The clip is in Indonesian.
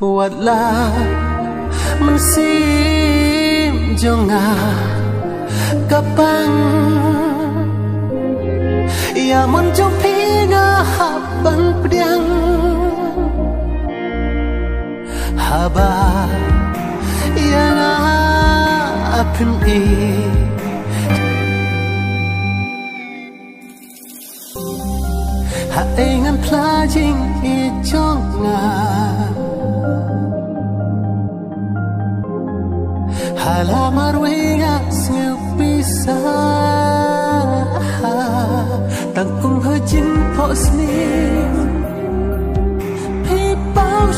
Watla Mensim Jonga Kapang Ya muncul pinga Haban pediang Haba Yang apin i. Ha ngan plajing i chonga Halaman wenga siêu pisa. Tangkung hajin po snim Hey bao